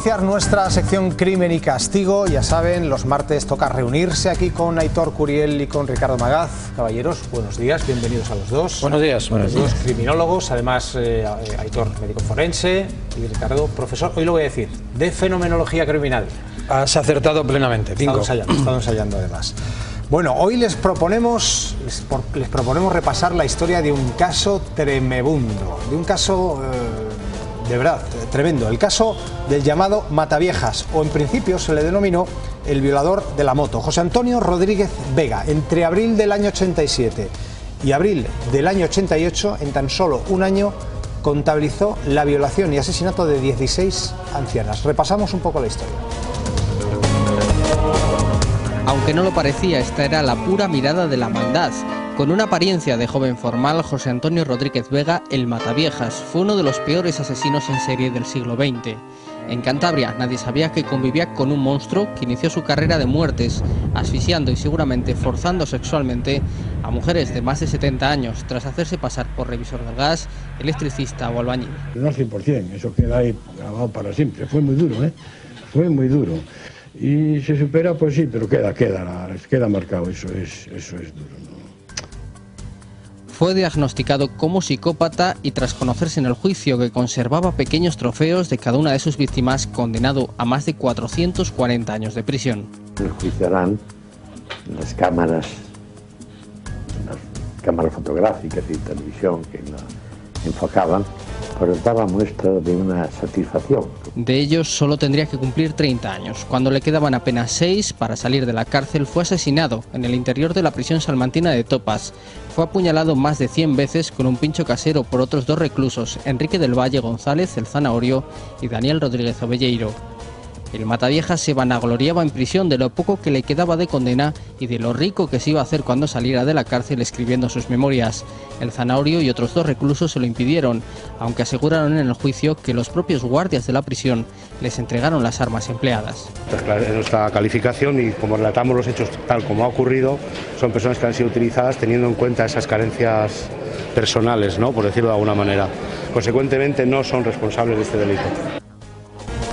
iniciar nuestra sección Crimen y Castigo. Ya saben, los martes toca reunirse aquí con Aitor Curiel y con Ricardo Magaz. Caballeros, buenos días, bienvenidos a los dos. Buenos días. Buenos días. Dos criminólogos, además eh, Aitor, médico forense, y Ricardo, profesor, hoy lo voy a decir, de fenomenología criminal. Has acertado plenamente, cinco. Estado ensayando, estado ensayando además. Bueno, hoy les proponemos, les, proponemos repasar la historia de un caso tremebundo, de un caso eh, de verdad tremendo, el caso del llamado Mataviejas, o en principio se le denominó el violador de la moto, José Antonio Rodríguez Vega, entre abril del año 87 y abril del año 88, en tan solo un año, contabilizó la violación y asesinato de 16 ancianas. Repasamos un poco la historia. Aunque no lo parecía, esta era la pura mirada de la maldad. Con una apariencia de joven formal, José Antonio Rodríguez Vega, el Mataviejas, fue uno de los peores asesinos en serie del siglo XX. En Cantabria nadie sabía que convivía con un monstruo que inició su carrera de muertes, asfixiando y seguramente forzando sexualmente a mujeres de más de 70 años tras hacerse pasar por revisor del gas, electricista o albañil. No al 100%, eso queda ahí grabado para siempre. Fue muy duro, ¿eh? Fue muy duro. Y se supera, pues sí, pero queda, queda, queda marcado, eso es, eso es duro. Fue diagnosticado como psicópata y tras conocerse en el juicio que conservaba pequeños trofeos de cada una de sus víctimas, condenado a más de 440 años de prisión. Enjuiciarán las cámaras, las cámaras fotográficas y televisión que enfocaban pero daba muestra de una satisfacción. De ellos solo tendría que cumplir 30 años. Cuando le quedaban apenas 6 para salir de la cárcel fue asesinado en el interior de la prisión salmantina de Topas. Fue apuñalado más de 100 veces con un pincho casero por otros dos reclusos, Enrique del Valle González, el Zanahorio, y Daniel Rodríguez Ovelleiro. El Matavieja se vanagloriaba en prisión de lo poco que le quedaba de condena y de lo rico que se iba a hacer cuando saliera de la cárcel escribiendo sus memorias. El Zanahorio y otros dos reclusos se lo impidieron, aunque aseguraron en el juicio que los propios guardias de la prisión les entregaron las armas empleadas. Nuestra calificación y como relatamos los hechos tal como ha ocurrido, son personas que han sido utilizadas teniendo en cuenta esas carencias personales, ¿no? por decirlo de alguna manera. Consecuentemente no son responsables de este delito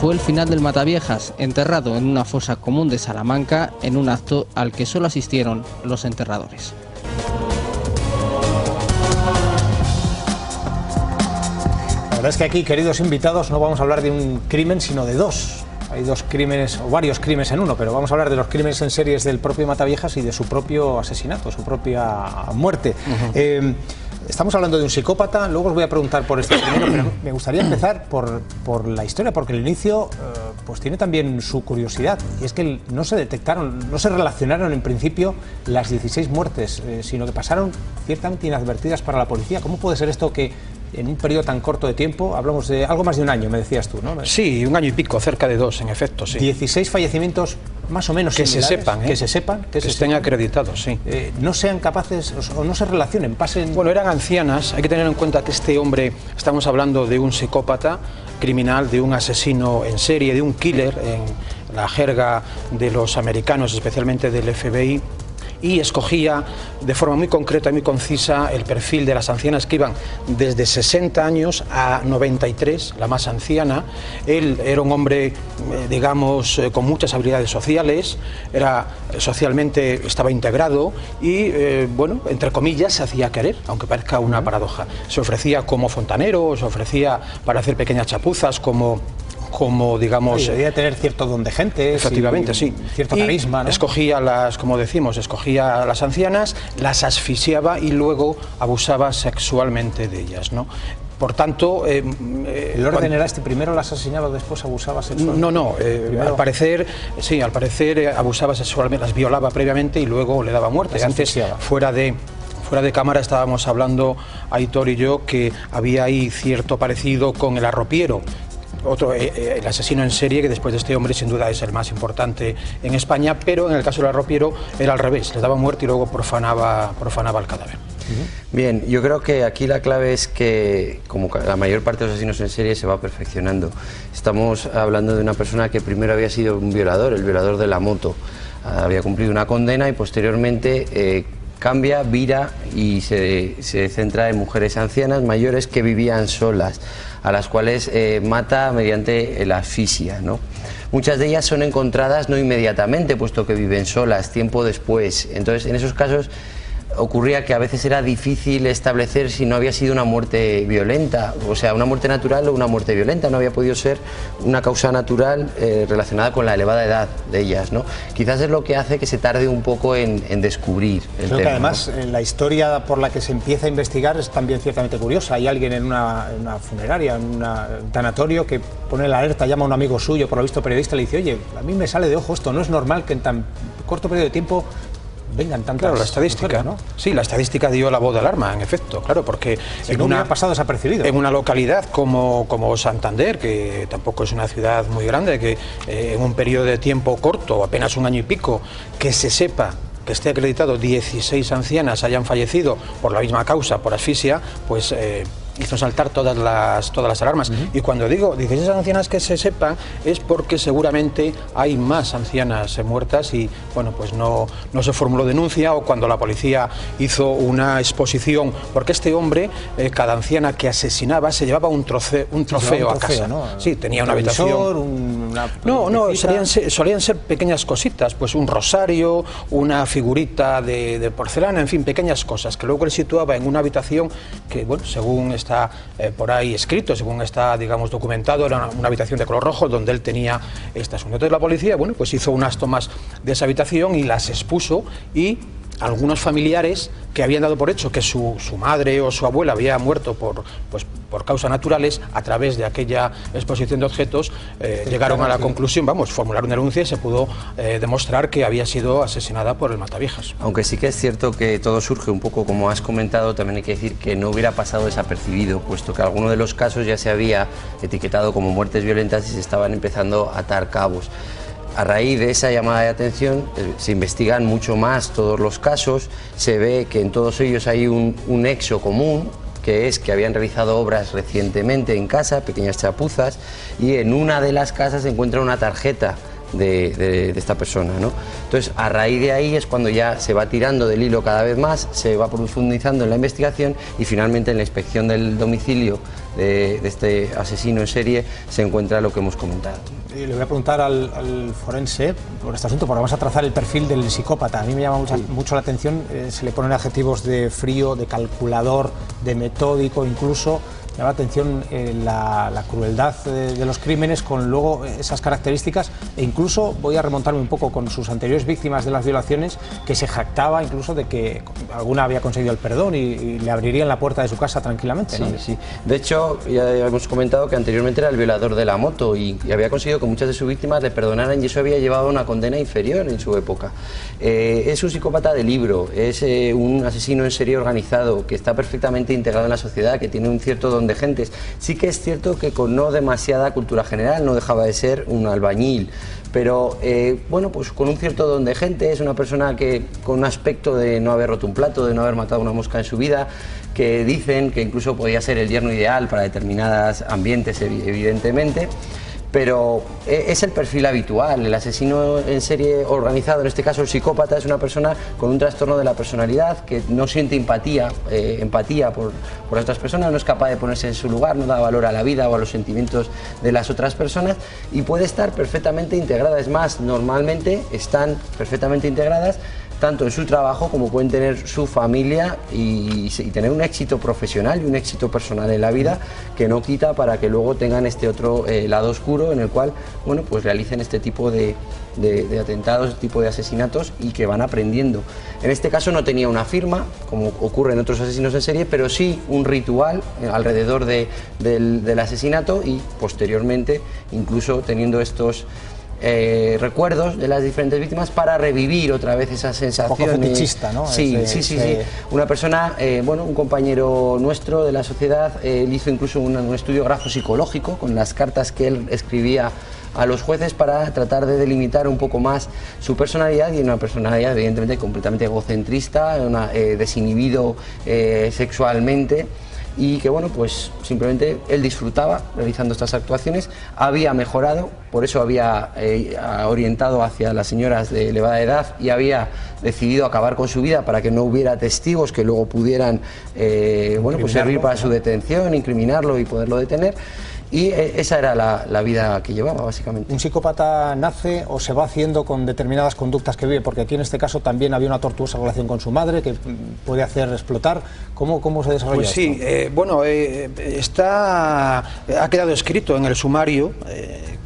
fue el final del Mataviejas, enterrado en una fosa común de Salamanca en un acto al que solo asistieron los enterradores. La verdad es que aquí, queridos invitados, no vamos a hablar de un crimen, sino de dos. Hay dos crímenes, o varios crímenes en uno, pero vamos a hablar de los crímenes en series del propio Mataviejas y de su propio asesinato, su propia muerte. Estamos hablando de un psicópata, luego os voy a preguntar por este primero, pero me gustaría empezar por, por la historia, porque el inicio eh, pues tiene también su curiosidad, y es que no se detectaron, no se relacionaron en principio las 16 muertes, eh, sino que pasaron ciertamente inadvertidas para la policía. ¿Cómo puede ser esto que en un periodo tan corto de tiempo, hablamos de algo más de un año, me decías tú, ¿no? Sí, un año y pico, cerca de dos, en efecto, sí. 16 fallecimientos más o menos que se sepan, que ¿eh? se sepan, que, estén acreditados, sí. Eh, no sean capaces o no se relacionen, pasen. Bueno, eran ancianas. Hay que tener en cuenta que este hombre, estamos hablando de un psicópata criminal, de un asesino en serie, de un killer en la jerga de los americanos, especialmente del FBI y escogía de forma muy concreta y muy concisa el perfil de las ancianas que iban desde 60 años a 93, la más anciana. Él era un hombre, eh, digamos, eh, con muchas habilidades sociales, era socialmente estaba integrado y, eh, bueno, entre comillas, se hacía querer, aunque parezca una paradoja. Se ofrecía como fontanero, se ofrecía para hacer pequeñas chapuzas como como digamos debía tener cierto don de gente efectivamente sí cierto carisma escogía las como decimos escogía a las ancianas las asfixiaba y luego abusaba sexualmente de ellas no por tanto... Eh, eh, ¿El orden era este? ¿Primero las asesinaba, después abusaba sexualmente? No, no, eh, al parecer, sí, al parecer abusaba sexualmente, las violaba previamente y luego le daba muerte. Antes, fuera de, fuera de cámara estábamos hablando, Aitor y yo, que había ahí cierto parecido con el arropiero, otro, eh, eh, el asesino en serie, que después de este hombre sin duda es el más importante en España, pero en el caso del arropiero era al revés, le daba muerte y luego profanaba, profanaba el cadáver. Bien, yo creo que aquí la clave es que, como la mayor parte de los asesinos en serie, se va perfeccionando. Estamos hablando de una persona que primero había sido un violador, el violador de la moto. Había cumplido una condena y posteriormente eh, cambia, vira y se, se centra en mujeres ancianas mayores que vivían solas a las cuales eh, mata mediante la asfixia. ¿no? Muchas de ellas son encontradas no inmediatamente, puesto que viven solas, tiempo después. Entonces, en esos casos ocurría que a veces era difícil establecer si no había sido una muerte violenta, o sea, una muerte natural o una muerte violenta, no había podido ser una causa natural eh, relacionada con la elevada edad de ellas, ¿no? Quizás es lo que hace que se tarde un poco en, descubrir el Creo que además eh, la historia por la que se empieza a investigar es también ciertamente curiosa. Hay alguien en una, funeraria, en un tanatorio, que pone la alerta, llama a un amigo suyo, por lo visto periodista, le dice, oye, a mí me sale de ojo esto, no es normal que en tan corto periodo de tiempo vengan tantas Claro, la estadística, ¿no? Sí, la estadística dio la voz de alarma, en efecto, claro, porque en una pasado desapercibido. En una localidad como, como Santander, que tampoco es una ciudad muy grande, que eh, en un periodo de tiempo corto, apenas un año y pico, que se sepa que esté acreditado 16 ancianas hayan fallecido por la misma causa, por asfixia, pues eh, hizo saltar todas las, todas las alarmas. Y cuando digo 16 ancianas que se sepan, es porque seguramente hay más ancianas muertas y, bueno, pues no, no se formuló denuncia o cuando la policía hizo una exposición, porque este hombre, eh, cada anciana que asesinaba, se llevaba un, trofeo, un trofeo, a casa. ¿no? Sí, tenía una habitación. No, no, solían ser, solían ser pequeñas cositas, pues un rosario, una figurita de, de porcelana, en fin, pequeñas cosas que luego él situaba en una habitación que, bueno, según está eh, por ahí escrito, según está, digamos, documentado, era una, habitación de color rojo donde él tenía estas asunto. Entonces la policía, bueno, pues hizo unas tomas de esa habitación y las expuso y algunos familiares que habían dado por hecho que su, madre o su abuela había muerto por, pues, por causas naturales, a través de aquella exposición de objetos, eh, llegaron a la conclusión, vamos, formularon una denuncia y se pudo eh, demostrar que había sido asesinada por el Mataviejas. Aunque sí que es cierto que todo surge un poco, como has comentado, también hay que decir que no hubiera pasado desapercibido, puesto que alguno de los casos ya se había etiquetado como muertes violentas y se estaban empezando a atar cabos a raíz de esa llamada de atención eh, se investigan mucho más todos los casos, se ve que en todos ellos hay un, un nexo común, que es que habían realizado obras recientemente en casa, pequeñas chapuzas, y en una de las casas se encuentra una tarjeta de, esta persona. ¿no? Entonces, a raíz de ahí es cuando ya se va tirando del hilo cada vez más, se va profundizando en la investigación y finalmente en la inspección del domicilio de, este asesino en serie se encuentra lo que hemos comentado. Le voy a preguntar al, forense por este asunto, porque vamos a trazar el perfil del psicópata. A mí me llama mucho la atención, eh, se le ponen adjetivos de frío, de calculador, de metódico incluso llama la atención eh, la, crueldad de, los crímenes con luego esas características e incluso voy a remontarme un poco con sus anteriores víctimas de las violaciones que se jactaba incluso de que alguna había conseguido el perdón y, le abrirían la puerta de su casa tranquilamente. Sí, sí. De hecho, ya hemos comentado que anteriormente era el violador de la moto y, había conseguido que muchas de sus víctimas le perdonaran y eso había llevado a una condena inferior en su época. Eh, es un psicópata de libro, es eh, un asesino en serie organizado que está perfectamente integrado en la sociedad, que tiene un cierto don de gentes. Sí que es cierto que con no demasiada cultura general, no dejaba de ser un albañil, pero eh, bueno, pues con un cierto don de gente, es una persona que con un aspecto de no haber roto un plato, de no haber matado una mosca en su vida, que dicen que incluso podía ser el yerno ideal para determinados ambientes, evidentemente pero e, es el perfil habitual. El asesino en serie organizado, en este caso el psicópata, es una persona con un trastorno de la personalidad que no siente empatía, eh, empatía por, por otras personas, no es capaz de ponerse en su lugar, no da valor a la vida o a los sentimientos de las otras personas y puede estar perfectamente integrada. Es más, normalmente están perfectamente integradas tanto en su trabajo como pueden tener su familia y, tener un éxito profesional y un éxito personal en la vida que no quita para que luego tengan este otro eh, lado oscuro en el cual bueno, pues realicen este tipo de, atentados, este tipo de asesinatos y que van aprendiendo. En este caso no tenía una firma, como ocurre en otros asesinos en serie, pero sí un ritual eh, alrededor del asesinato y posteriormente incluso teniendo estos eh, recuerdos de las diferentes víctimas para revivir otra vez esa sensación. Un poco ¿no? Sí, sí, sí, sí, Una persona, eh, bueno, un compañero nuestro de la sociedad, eh, él hizo incluso un, estudio grafo psicológico con las cartas que él escribía a los jueces para tratar de delimitar un poco más su personalidad y una personalidad evidentemente completamente egocentrista, una, desinhibido sexualmente y que bueno, pues simplemente él disfrutaba realizando estas actuaciones, había mejorado, por eso había eh, orientado hacia las señoras de elevada edad y había decidido acabar con su vida para que no hubiera testigos que luego pudieran eh, bueno, pues servir para su detención, incriminarlo y poderlo detener. Y eh, esa era la, la, vida que llevaba, básicamente. ¿Un psicópata nace o se va haciendo con determinadas conductas que vive? Porque aquí en este caso también había una tortuosa relación con su madre que puede hacer explotar. ¿Cómo, cómo se desarrolla Pues sí, eh, bueno, eh, está, ha quedado escrito en el sumario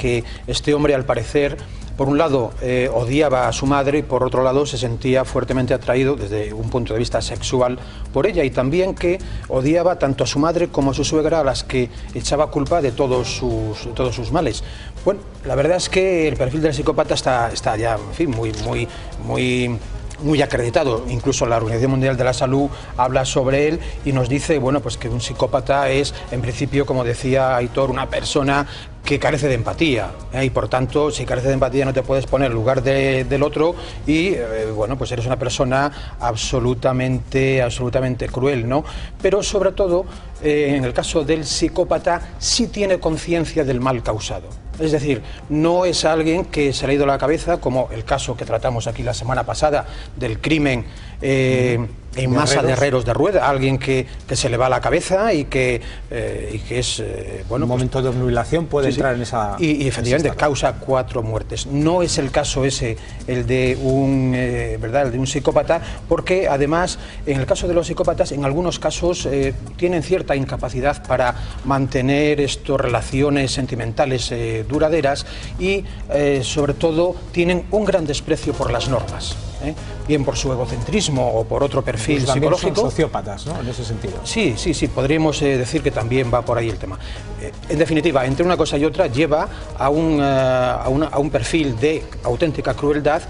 que este hombre, al parecer, por un lado eh, odiaba a su madre y por otro lado se sentía fuertemente atraído desde un punto de vista sexual por ella y también que odiaba tanto a su madre como a su suegra a las que echaba culpa de todos sus, todos sus males. Bueno, la verdad es que el perfil del psicópata está, está ya muy, muy, muy muy acreditado, incluso la Organización Mundial de la Salud habla sobre él y nos dice, bueno, pues que un psicópata es, en principio, como decía Aitor, una persona que carece de empatía ¿eh? y por tanto si carece de empatía no te puedes poner en lugar de, del otro y eh, bueno pues eres una persona absolutamente absolutamente cruel no pero sobre todo eh, en el caso del psicópata sí tiene conciencia del mal causado es decir, no es alguien que se le ha ido la cabeza, como el caso que tratamos aquí la semana pasada del crimen eh, en masa de herreros de rueda, alguien que, que, se le va a la cabeza y que, eh, y que es, eh, bueno... Un pues, momento de obnubilación puede sí, entrar sí. en esa... Y, y efectivamente causa cuatro muertes. No es el caso ese, el de un, eh, ¿verdad? El de un psicópata, porque además, en el caso de los psicópatas, en algunos casos tienen cierta incapacidad para mantener estas relaciones sentimentales duraderas y, sobre todo, tienen un gran desprecio por las normas. ¿Eh? bien por su egocentrismo o por otro perfil Pues psicológico. Son sociópatas, ¿no? En ese sentido. Sí, sí, sí, podríamos eh, decir que también va por ahí el tema. Eh, en definitiva, entre una cosa y otra lleva a un, a, una, a un perfil de auténtica crueldad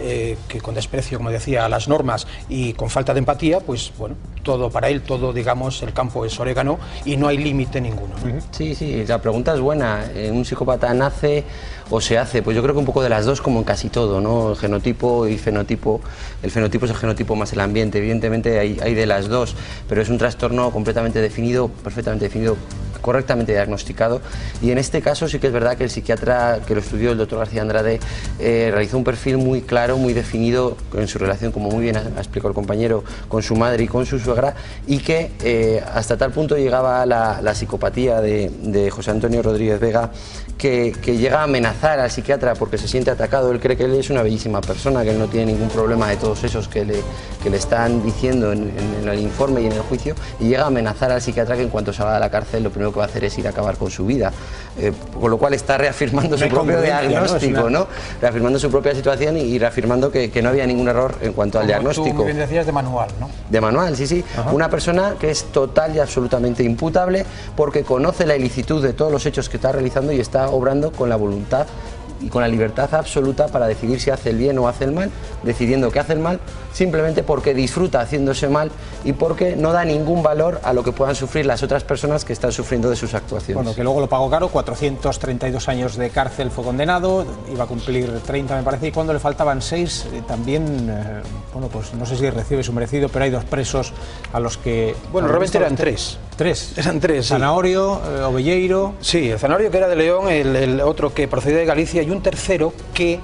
que con desprecio, como decía, a las normas y con falta de empatía, pues bueno, todo para él, todo, digamos, el campo es orégano y no hay límite ninguno. ¿no? Sí, sí, la pregunta es buena. ¿Un psicópata nace o se hace? Pues yo creo que un poco de las dos, como en casi todo, ¿no? Genotipo y fenotipo. El fenotipo es el genotipo más el ambiente, evidentemente hay, hay de las dos, pero es un trastorno completamente definido, perfectamente definido correctamente diagnosticado y en este caso sí que es verdad que el psiquiatra que lo estudió, el doctor García Andrade, eh, realizó un perfil muy claro, muy definido en su relación, como muy bien ha, explicado el compañero, con su madre y con su suegra y que eh, hasta tal punto llegaba la, la psicopatía de, de, José Antonio Rodríguez Vega que, que, llega a amenazar al psiquiatra porque se siente atacado, él cree que él es una bellísima persona, que él no tiene ningún problema de todos esos que le, que le están diciendo en, en, en el informe y en el juicio y llega a amenazar al psiquiatra que en cuanto salga de la cárcel lo primero que va a hacer es ir a acabar con su vida. Eh, con lo cual está reafirmando su propio diagnóstico, ¿no? ¿no? Reafirmando su propia situación y, y reafirmando que, que, no había ningún error en cuanto Como al diagnóstico. Tú bien decías de manual, ¿no? De manual, sí, sí. Una persona que es total y absolutamente imputable porque conoce la ilicitud de todos los hechos que está realizando y está obrando con la voluntad y con la libertad absoluta para decidir si hace el bien o hace el mal, decidiendo que hace el mal simplemente porque disfruta haciéndose mal y porque no da ningún valor a lo que puedan sufrir las otras personas que están sufriendo de sus actuaciones. Bueno, que luego lo pagó caro, 432 años de cárcel fue condenado, iba a cumplir 30 me parece, y cuando le faltaban 6 eh, también, eh, bueno, pues no sé si recibe su merecido, pero hay dos presos a los que... Bueno, realmente eran tres. Tres. Eran tres. Zanahorio, eh, Ovelleiro... Sí, el Zanahorio que era de León, el, el otro que procedía de Galicia y un tercero que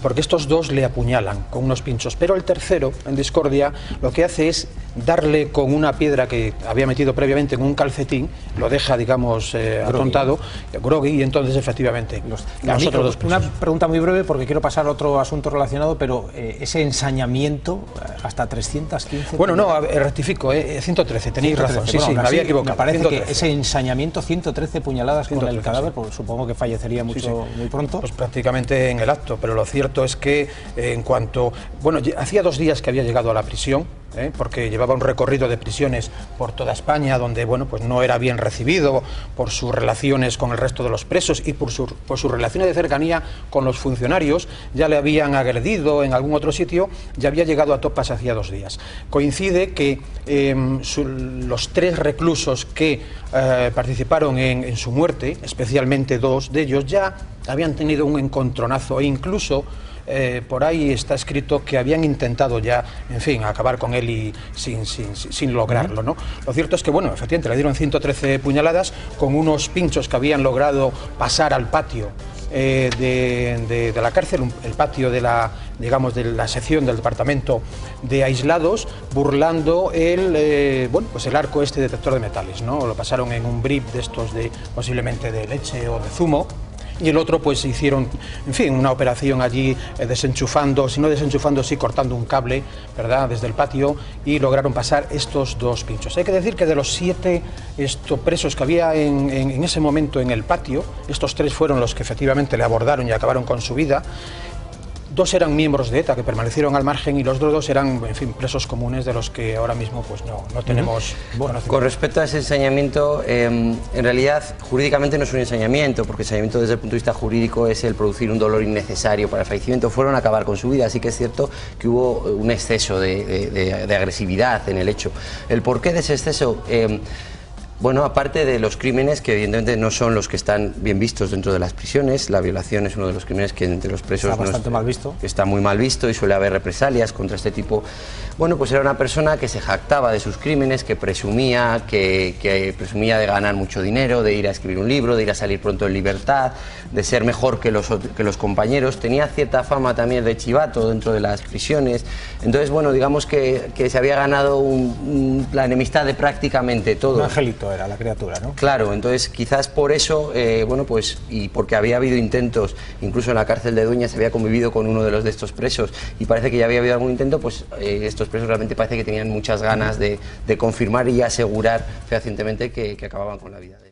porque estos dos le apuñalan con unos pinchos, pero el tercero, en discordia, lo que hace es darle con una piedra que había metido previamente en un calcetín, lo deja, digamos, eh, atontado, groggy, y entonces efectivamente los, los otros dos Una pregunta muy breve porque quiero pasar a otro asunto relacionado, pero eh, ese ensañamiento eh, hasta 315... Bueno, no, rectifico, eh, 113, tenéis 113, razón, sí, bueno, sí, me había equivocado. Me parece 113. que ese ensañamiento, 113 puñaladas 113, con el cadáver, sí. porque supongo que fallecería mucho, sí, muy pronto. Pues prácticamente en el acto, pero lo cierto es que eh, en cuanto... Bueno, hacía dos días que había llegado a la prisión, ¿eh? porque llevaba un recorrido de prisiones por toda España, donde bueno, pues no era bien recibido por sus relaciones con el resto de los presos y por, por sus relaciones de cercanía con los funcionarios. Ya le habían agredido en algún otro sitio, ya había llegado a Topas hacía dos días. Coincide que su, los tres reclusos que eh, participaron en, en, su muerte, especialmente dos de ellos, ya habían tenido un encontronazo e incluso eh, por ahí está escrito que habían intentado ya, en fin, acabar con él y sin, sin, sin lograrlo, ¿no? Lo cierto es que, bueno, efectivamente, le dieron 113 puñaladas con unos pinchos que habían logrado pasar al patio eh, de, de- la cárcel, el patio de la, digamos, de la sección del departamento de aislados, burlando el, eh, bueno, pues el arco este detector de metales, ¿no? Lo pasaron en un brief de estos de posiblemente de leche o de zumo. Y el otro, pues hicieron, en fin, una operación allí eh, desenchufando, si no desenchufando, sí cortando un cable, ¿verdad?, desde el patio y lograron pasar estos dos pinchos. Hay que decir que de los siete esto, presos que había en- en ese momento en el patio, estos tres fueron los que efectivamente le abordaron y acabaron con su vida. Dos eran miembros de ETA que permanecieron al margen y los otros dos eran, en fin, presos comunes de los que ahora mismo pues no, no tenemos conocimiento. Con respecto a ese ensañamiento, eh, en realidad jurídicamente no es un ensañamiento, porque ensañamiento desde el punto de vista jurídico es el producir un dolor innecesario para el fallecimiento. Fueron a acabar con su vida, así que es cierto que hubo un exceso de, de- de- de agresividad en el hecho. ¿El porqué de ese exceso? Eh, bueno, aparte de los crímenes que evidentemente no son los que están bien vistos dentro de las prisiones, la violación es uno de los crímenes que entre los presos Está no es- bastante mal visto. está muy mal visto y suele haber represalias contra este tipo. Bueno, pues era una persona que se jactaba de sus crímenes, que presumía, que, que presumía de ganar mucho dinero, de ir a escribir un libro, de ir a salir pronto en libertad, de ser mejor que los, que los compañeros. Tenía cierta fama también de chivato dentro de las prisiones. Entonces, bueno, digamos que, que se había ganado un- un- la enemistad de prácticamente Un todo. Era la criatura, ¿no? Claro, entonces quizás por eso, eh, bueno, pues, y porque había habido intentos, incluso en la cárcel de Dueñas se había convivido con uno de los de estos presos y parece que ya había habido algún intento, pues eh, estos presos realmente parece que tenían muchas ganas de, confirmar y asegurar fehacientemente que, que acababan con la vida de.